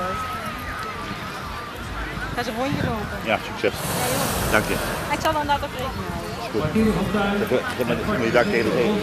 Dat Ga ze een rondje lopen. Ja, succes. Dank je. Ik zal dan dat ook rekenen. Is goed. Dat moet je daar tegen de.